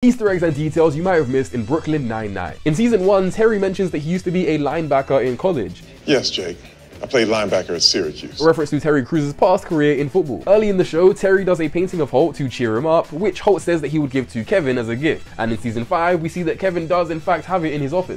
Easter eggs and details you might have missed in Brooklyn Nine-Nine. In season 1, Terry mentions that he used to be a linebacker in college. Yes, Jake. I played linebacker at Syracuse. A reference to Terry Crews's past career in football. Early in the show, Terry does a painting of Holt to cheer him up, which Holt says that he would give to Kevin as a gift. And in season 5, we see that Kevin does in fact have it in his office.